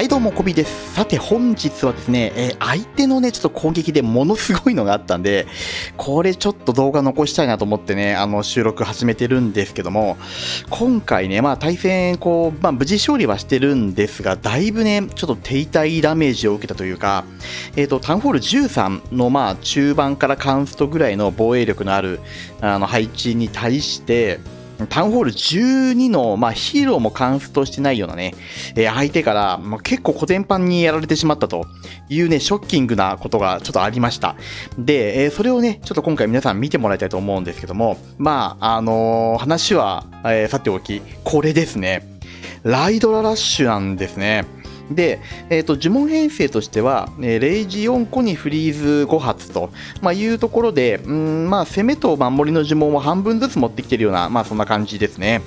はいどうも、コビです。さて本日はですね、えー、相手のね、ちょっと攻撃でものすごいのがあったんで、これちょっと動画残したいなと思ってね、あの、収録始めてるんですけども、今回ね、まあ対戦、こう、まあ無事勝利はしてるんですが、だいぶね、ちょっと手痛ダメージを受けたというか、えっ、ー、と、タウンホール13のまあ中盤からカンストぐらいの防衛力のある、あの、配置に対して、タウンホール12の、まあ、ヒーローもカンストしてないようなね、えー、相手から、まあ、結構古典版にやられてしまったというね、ショッキングなことがちょっとありました。で、えー、それをね、ちょっと今回皆さん見てもらいたいと思うんですけども、まあ、あのー、話は、えさておき、これですね。ライドララッシュなんですね。で、えーと、呪文編成としては、えー、レイジ4個にフリーズ5発と、まあ、いうところで、うんまあ、攻めと守りの呪文を半分ずつ持ってきているような、まあ、そんな感じですね。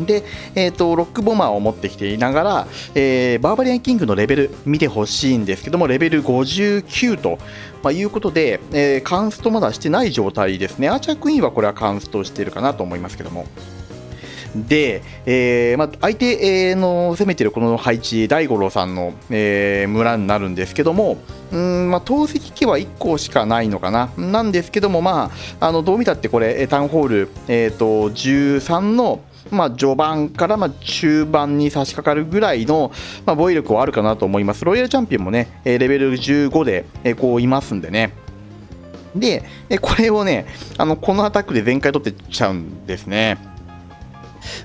で、えーと、ロックボマーを持ってきていながら、えー、バーバリアンキングのレベル見てほしいんですけども、レベル59と、まあ、いうことで、えー、カンストまだしてない状態ですね。アーチャークイーンはこれはカンストしているかなと思いますけども。で、えーまあ、相手の攻めてるこの配置、大五郎さんの、えー、村になるんですけども、うんまあ、投石機は1個しかないのかな、なんですけども、まあ、あのどう見たってこれ、タウンホール、えーと、13の、まあ、序盤からまあ中盤に差し掛かるぐらいの、まあ、防衛力はあるかなと思います。ロイヤルチャンピオンもね、レベル15で、えこういますんでね。で、これをね、あのこのアタックで全開取ってちゃうんですね。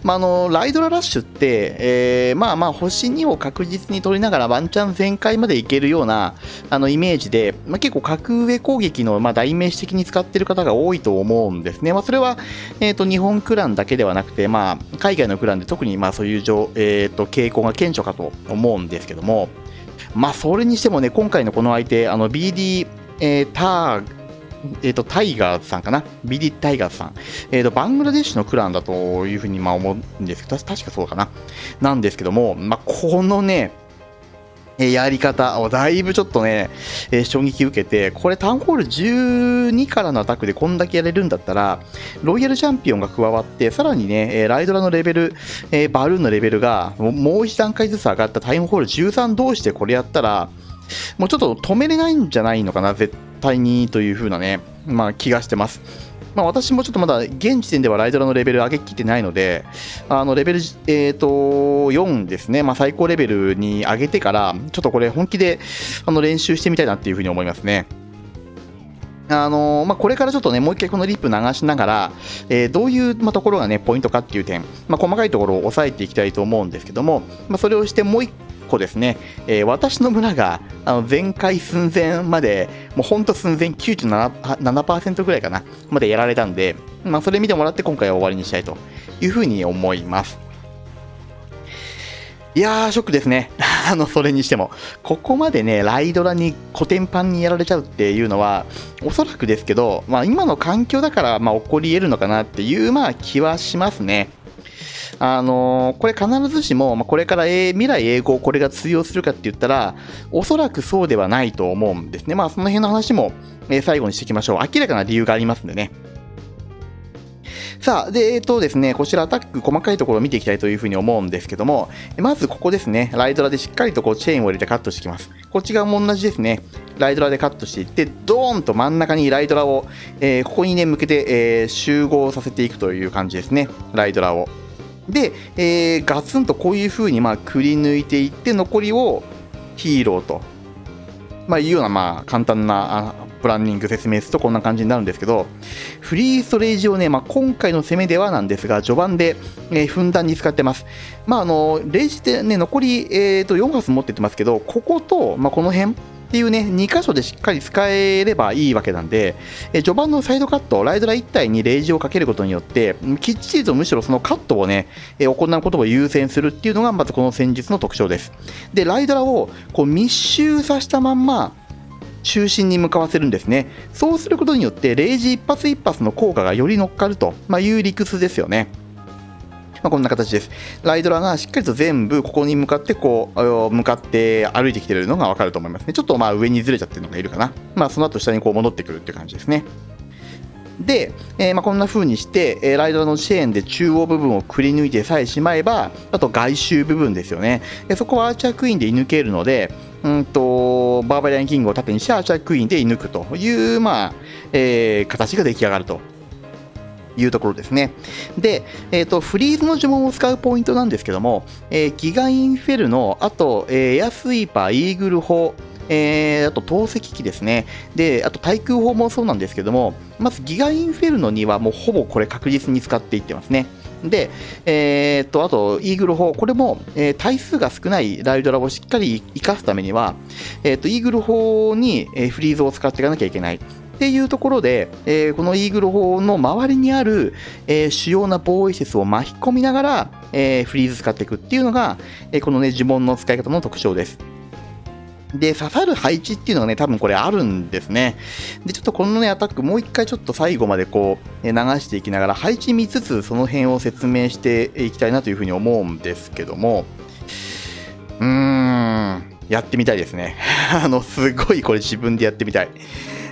まあ、のライドララッシュって、えー、まあまあ星2を確実に取りながらワンチャン全開までいけるようなあのイメージで、まあ、結構格上攻撃の、まあ、代名詞的に使ってる方が多いと思うんですね。まあ、それは、えーと、日本クランだけではなくて、まあ、海外のクランで特にまあそういう、えーと、傾向が顕著かと思うんですけども、まあ、それにしてもね、今回のこの相手、あの BD、えー、ターえっ、ー、と、タイガーズさんかな？ビリタイガーズさん。えっ、ー、と、バングラデシュのクランだというふうにまあ思うんですけど、確かそうかな。なんですけども、まあ、このね、やり方をだいぶちょっとね、え衝撃受けて、これタウンホール12からのアタックでこんだけやれるんだったら、ロイヤルチャンピオンが加わって、さらにね、ライドラのレベル、えバルーンのレベルがもう一段階ずつ上がったタウンホール13同士でこれやったら、もうちょっと止めれないんじゃないのかな、絶対にという風なね、まあ、気がしてます。まあ、私もちょっとまだ現時点ではライドラのレベル上げきってないので、あのレベル、えーと、4ですね、まあ、最高レベルに上げてから、ちょっとこれ本気であの練習してみたいなっていうふうに思いますね。あのまあ、これからちょっとね、もう一回このリップ流しながら、えー、どういう、まあ、ところがね、ポイントかっていう点、まあ、細かいところを押さえていきたいと思うんですけども、まあ、それをしてもう一個ですね、えー、私の村があの前回寸前まで、もうほんと寸前97%ぐらいかな、までやられたんで、まあ、それ見てもらって今回は終わりにしたいというふうに思います。いやー、ショックですね。あの、それにしても。ここまでね、ライドラにコテンパンにやられちゃうっていうのは、おそらくですけど、まあ今の環境だから、まあ起こり得るのかなっていう、まあ気はしますね。あのー、これ必ずしも、まあ、これから、え未来英語これが通用するかって言ったら、おそらくそうではないと思うんですね。まあ、その辺の話も、え最後にしていきましょう。明らかな理由がありますんでね。さあ、で、えっ、ー、とですね、こちらアタック細かいところを見ていきたいというふうに思うんですけども、まずここですね、ライドラでしっかりとこうチェーンを入れてカットしていきます。こっち側も同じですね。ライドラでカットしていって、ドーンと真ん中にライドラを、えー、ここにね、向けて、えー、集合させていくという感じですね。ライドラを。で、えー、ガツンとこういう風にまあくり抜いていって残りをヒーローと、まあ、いうようなまあ簡単なプランニング説明するとこんな感じになるんですけどフリーストレージをね、まあ、今回の攻めではなんですが序盤で、えー、ふんだんに使ってます、まあ、あのレージってね残り、えー、と4発持ってってますけどここと、まあ、この辺っていうね、2箇所でしっかり使えればいいわけなんで、え序盤のサイドカット、ライドラ1体にレイジをかけることによって、きっちりとむしろそのカットをね、え行うことを優先するっていうのが、まずこの戦術の特徴です。で、ライドラをこう密集させたまんま、中心に向かわせるんですね。そうすることによって、レイジ一発一発の効果がより乗っかると、いう理屈ですよね。まあ、こんな形です。ライドラがしっかりと全部ここに向かってこう、向かって歩いてきてるのがわかると思いますね。ちょっとまあ上にずれちゃってるのがいるかな。まあその後下にこう戻ってくるって感じですね。で、えー、まあ、こんな風にして、えー、ライドラのチェーンで中央部分をくり抜いてさえしまえば、あと外周部分ですよね。えそこはアーチャークイーンで射抜けるので、うんと、バーバリアンキングを縦にしてアーチャークイーンで射抜くという、まあ、えー、形が出来上がるというところですね。で、えっ、ー、と、フリーズの呪文を使うポイントなんですけども、えー、ギガインフェルノ、あと、えー、エアスイーパー、イーグル砲、えー、あと透析機ですね。で、あと対空砲もそうなんですけども、まずギガインフェルノにはもうほぼこれ確実に使っていってますね。で、えー、っと、あと、イーグル砲、これも、えー、対数が少ないライドラをしっかり活かすためには、えー、っと、イーグル砲に、えフリーズを使っていかなきゃいけない。っていうところで、えー、このイーグル砲の周りにある、えー、主要な防衛施設を巻き込みながら、えー、フリーズ使っていくっていうのが、えこのね、呪文の使い方の特徴です。で、刺さる配置っていうのがね、多分これあるんですね。で、ちょっとこのね、アタックもう一回ちょっと最後までこう、流していきながら、配置見つつ、その辺を説明していきたいなというふうに思うんですけども、うーん、やってみたいですね。あの、すごいこれ自分でやってみたい。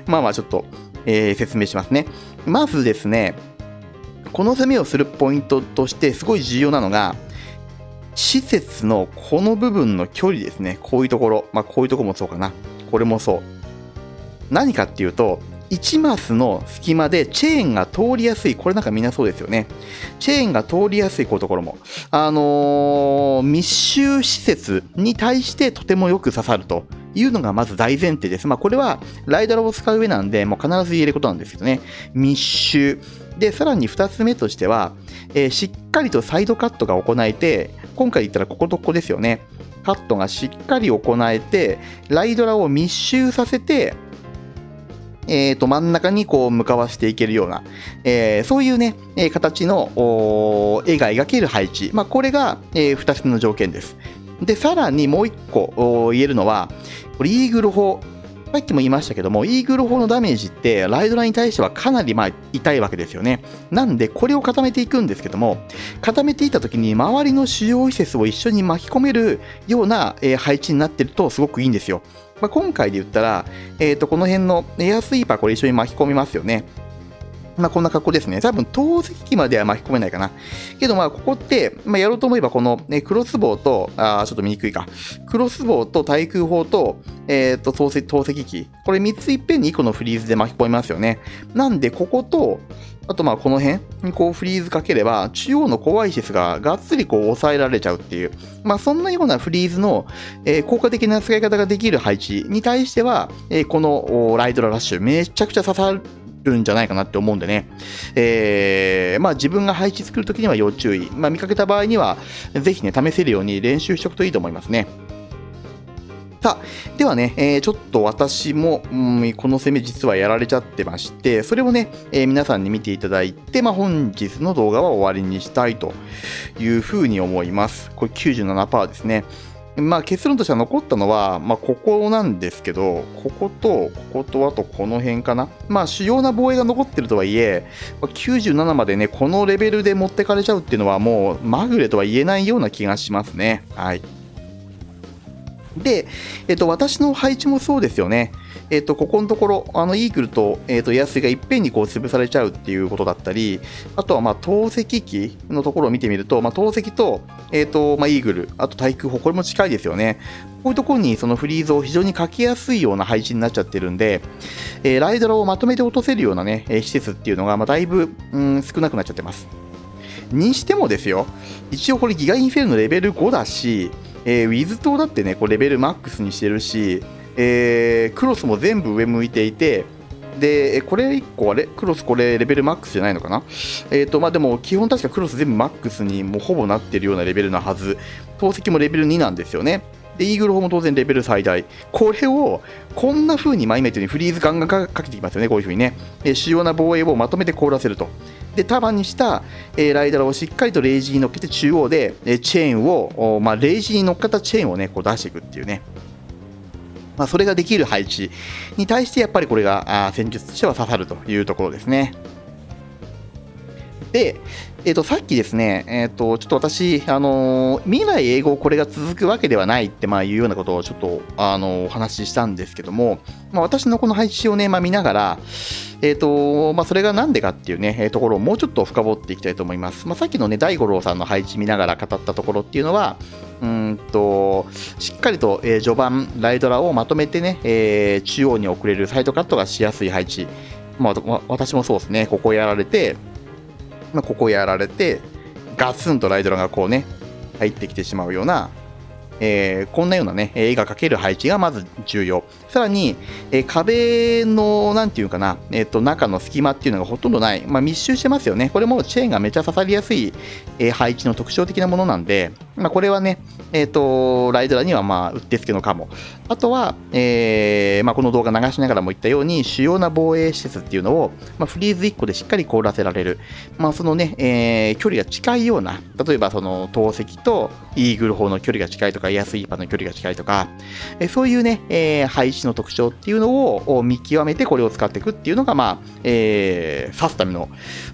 まあまあちょっと、えー、説明しますね。まずですね、この攻めをするポイントとしてすごい重要なのが、施設のこの部分の距離ですね。こういうところ。まあこういうとこもそうかな。これもそう。何かっていうと、1マスの隙間でチェーンが通りやすい。これなんかみんなそうですよね。チェーンが通りやすいこういうところも。あのー、密集施設に対してとてもよく刺さるというのがまず大前提です。まあこれはライダーを使う上なんで、もう必ず言えることなんですけどね。密集。で、さらに2つ目としては、えー、しっかりとサイドカットが行えて、今回言ったらこことここですよね。カットがしっかり行えて、ライドラを密集させて、えー、と真ん中にこう向かわしていけるような、えー、そういうね、えー、形の絵が描ける配置。まあ、これが、えー、2つの条件です。で、さらにもう1個言えるのは、これイーグル砲。さっきも言いましたけども、イーグル砲のダメージって、ライドラに対してはかなりまあ痛いわけですよね。なんで、これを固めていくんですけども、固めていた時に、周りの主要施設を一緒に巻き込めるような、えー、配置になってるとすごくいいんですよ。まあ、今回で言ったら、えっ、ー、と、この辺のエアスイーパーこれ一緒に巻き込みますよね。まあ、こんな格好ですね。多分、投石機までは巻き込めないかな。けど、まあ、ここって、まあ、やろうと思えば、この、ね、クロスボウと、あちょっと見にくいか。クロスボウと対空砲と、えっ、ー、と、投石、投石機。これ3ついっぺんに1個のフリーズで巻き込みますよね。なんで、ここと、あとまあこの辺にこうフリーズかければ中央のコアイシスががっつりこう抑えられちゃうっていう、まあそんなようなフリーズの、え、効果的な使い方ができる配置に対しては、え、このライドララッシュめちゃくちゃ刺さるんじゃないかなって思うんでね、えー、まあ自分が配置作るときには要注意、まあ見かけた場合にはぜひね試せるように練習しておくといいと思いますね。さあ、ではね、えー、ちょっと私も、うん、この攻め実はやられちゃってまして、それをね、えー、皆さんに見ていただいて、まあ、本日の動画は終わりにしたいというふうに思います。これ97%ですね。まあ結論としては残ったのは、まあここなんですけど、ここと、こことあとこの辺かな。まあ主要な防衛が残ってるとはいえ、97までね、このレベルで持ってかれちゃうっていうのはもうまぐれとは言えないような気がしますね。はい。で、えっと、私の配置もそうですよね。えっと、ここのところ、あの、イーグルと、えっと、エアスイがいっぺんにこう潰されちゃうっていうことだったり、あとは、まあ、透析機のところを見てみると、まあ、透析と、えっと、まあ、イーグル、あと対空砲、これも近いですよね。こういうところにそのフリーズを非常にかけやすいような配置になっちゃってるんで、えー、ライドラをまとめて落とせるようなね、施設っていうのが、まあ、だいぶ、うん、少なくなっちゃってます。にしてもですよ、一応これギガインフェルのレベル5だし、えー、ウィズ島だってね、こうレベルマックスにしてるし、えー、クロスも全部上向いていて、で、これ1個あれクロスこれレベルマックスじゃないのかな？えっ、ー、と、まあでも基本確かクロス全部マックスにもうほぼなってるようなレベルなはず。投石もレベル2なんですよね。で、イーグル砲も当然レベル最大。これを、こんな風に、まあ今言ったようにフリーズガンガンかけていきますよね、こういう風にね。えー、主要な防衛をまとめて凍らせると。で束にした、えー、ライダーをしっかりとレイジーに乗っけて中央で、えー、チェーンを、まあ、レイジーに乗っかったチェーンをねこう出していくっていうねまあ、それができる配置に対してやっぱりこれが戦術としては刺さるというところですね。で、えっ、と、さっきですね、えっ、と、ちょっと私、あの未来英語これが続くわけではないって、まあ、いうようなことをちょっと、あのお話ししたんですけども、まあ、私のこの配置をね、まあ、見ながら、えっ、と、まあ、それがなんでかっていうね、ところをもうちょっと深掘っていきたいと思います。まあ、さっきのね、大五郎さんの配置見ながら語ったところっていうのは、うんと、しっかりと、えー、序盤、ライドラをまとめてね、えー、中央に送れるサイドカットがしやすい配置。まあ、私もそうですね、ここやられて、まあ、ここやられて、ガツンとライドラがこうね、入ってきてしまうような、えー、こんなようなね、絵が描ける配置がまず重要。さらに、えー、壁の、なんていうかな、えっ、ー、と、中の隙間っていうのがほとんどない。まあ、密集してますよね。これもチェーンがめちゃ刺さりやすい、え配置の特徴的なものなんで、まあ、これはね、えっ、と、ライドラにはまあ、うってつけのかも。あとは、えまあ、この動画流しながらも言ったように、主要な防衛施設っていうのを、まあ、フリーズ1個でしっかり凍らせられる。まあ、そのね、え距離が近いような、例えばその、投石とイーグル砲の距離が近いとか、エアスイーパーの距離が近いとか、えそういうね、え配置の特徴っていうのを見極めてこれを使っていくっていうのが、まあ、えー、刺すための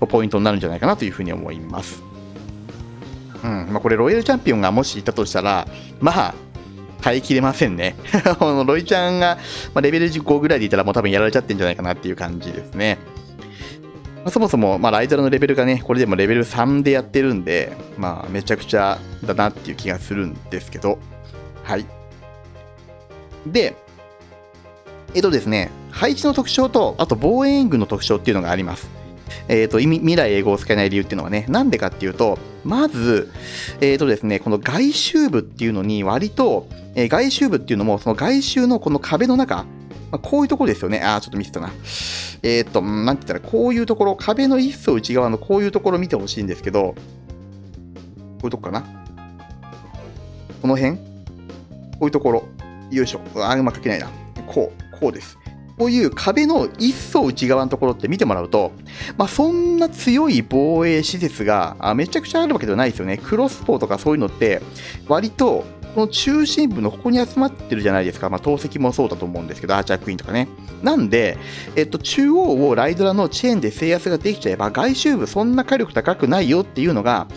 ポイントになるんじゃないかなというふうに思います。うんまあ、これ、ロイヤルチャンピオンがもしいたとしたら、まあ、耐えきれませんね。このロイちゃんが、まあ、レベル15ぐらいでいたらもう多分やられちゃってんじゃないかなっていう感じですね。まあ、そもそも、まあ、ライドラのレベルがね、これでもレベル3でやってるんで、まあ、めちゃくちゃだなっていう気がするんですけど、はい。で、えっとですね、配置の特徴と、あと防衛援軍の特徴っていうのがあります。えっ、ー、と、未来英語を使えない理由っていうのはね、なんでかっていうと、まず、えっ、ー、とですね、この外周部っていうのに割と、えー、外周部っていうのも、その外周のこの壁の中、まあ、こういうところですよね。あー、ちょっと見せたな。えっ、と、なんて言ったら、こういうところ、壁の一層内側のこういうところ見てほしいんですけど、こういうとこかな？この辺？こういうところ。よいしょ。あ、うまく書けないな。こう。こうです。こういう壁の一層内側のところって見てもらうと、まあ、そんな強い防衛施設がめちゃくちゃあるわけではないですよね。クロスポーとかそういうのって、割とこの中心部のここに集まってるじゃないですか。まあ、投石もそうだと思うんですけど、アーチャークイーンとかね。なんで、えっと、中央をライドラのチェーンで制圧ができちゃえば、外周部そんな火力高くないよっていうのが、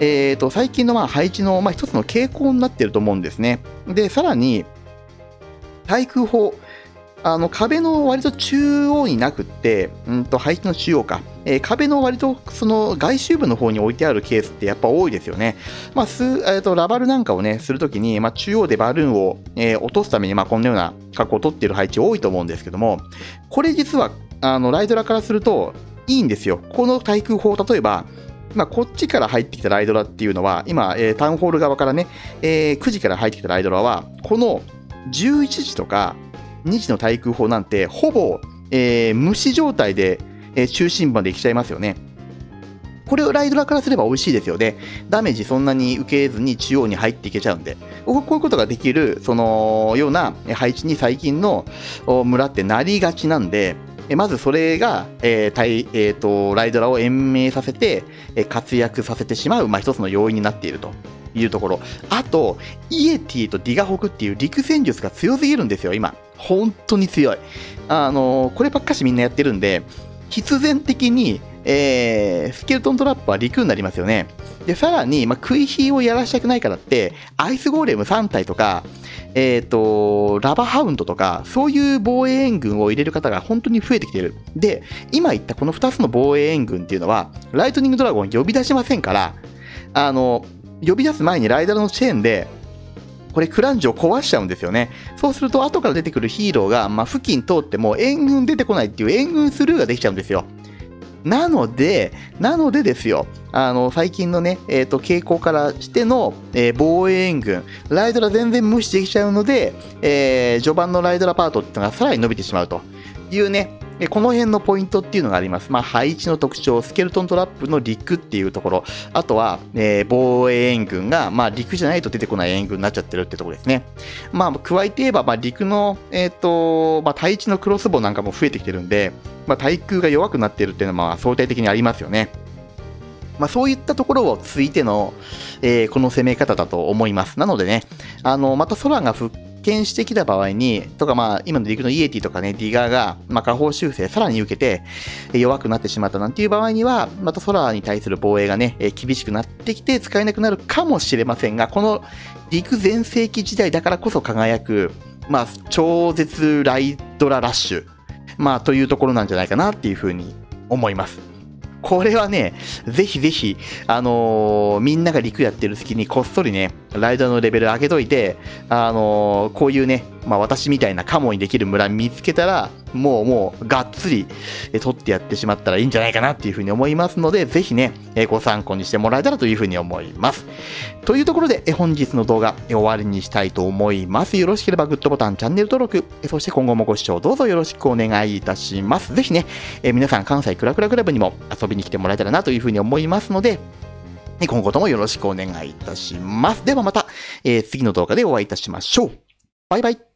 えっと、最近のまあ配置のまあ一つの傾向になってると思うんですね。で、さらに、対空砲。あの壁の割と中央になくって、うんと配置の中央か、えー、壁の割とその外周部の方に置いてあるケースってやっぱ多いですよね。まあ、すえーと、ラバルなんかをね、するときに、まあ、中央でバルーンを、えー、落とすために、まあ、こんなような格好を取っている配置多いと思うんですけども、これ実はあのライドラからするといいんですよ。この対空砲、例えば、まあ、こっちから入ってきたライドラっていうのは、今、えー、タウンホール側からね、えー、9時から入ってきたライドラは、この11時とか、2時の対空砲なんて、ほぼ、えー、無視状態で、えー、中心部まで来ちゃいますよね。これをライドラからすれば美味しいですよね。ダメージそんなに受けずに中央に入っていけちゃうんで。こういうことができる、そのような配置に最近の村ってなりがちなんで、まずそれが、えーえーと、ライドラを延命させて、活躍させてしまう、まあ、一つの要因になっているというところ。あと、イエティとディガホクっていう陸戦術が強すぎるんですよ、今。本当に強い。あの、こればっかしみんなやってるんで、必然的に、えー、スケルトントラップは陸になりますよね。で、さらに、まあ、食い火をやらしたくないからって、アイスゴーレム3体とか、えっ、ー、と、ラバハウンドとか、そういう防衛援軍を入れる方が本当に増えてきてる。で、今言ったこの2つの防衛援軍っていうのは、ライトニングドラゴン呼び出しませんから、あの、呼び出す前にライダーのチェーンで、これクランジを壊しちゃうんですよね。そうすると後から出てくるヒーローが、まあ、付近通っても援軍出てこないっていう援軍スルーができちゃうんですよ。なので、なのでですよ、あの、最近のね、えっ、ー、と、傾向からしての、えー、防衛援軍、ライドラ全然無視できちゃうので、えー、序盤のライドラパートっていうのがさらに伸びてしまうというね、この辺のポイントっていうのがあります。まあ、配置の特徴、スケルトントラップの陸っていうところ、あとは、えー、防衛援軍が、まあ、陸じゃないと出てこない援軍になっちゃってるってところですね。まあ、加えて言えば、まあ、陸の、えっ、ー、と、まあ、対地のクロスボウなんかも増えてきてるんで、まあ、対空が弱くなってるっていうのは、まあ、相対的にありますよね。まあ、そういったところをついての、えー、この攻め方だと思います。なのでね、あの、また空が復見してきた場合に、とかまあ、今の陸のイエティとかね、ディガーが、まあ、下方修正さらに受けて、弱くなってしまったなんていう場合には、また空に対する防衛がね、厳しくなってきて使えなくなるかもしれませんが、この陸全盛期時代だからこそ輝く、まあ、超絶ライドララッシュ、まあ、というところなんじゃないかなっていうふうに思います。これはね、ぜひぜひ、あのー、みんなが陸やってる隙にこっそりね、ライダーのレベル上げといて、あのー、こういうね、まあ私みたいなカモにできる村見つけたら、もうもうがっつり取ってやってしまったらいいんじゃないかなっていうふうに思いますので、ぜひね、ご参考にしてもらえたらというふうに思います。というところで、本日の動画終わりにしたいと思います。よろしければグッドボタン、チャンネル登録、そして今後もご視聴どうぞよろしくお願いいたします。ぜひね、皆さん関西クラクラクラブにも遊びに来てもらえたらなというふうに思いますので、今後ともよろしくお願いいたします。ではまた、えー、次の動画でお会いいたしましょう。バイバイ。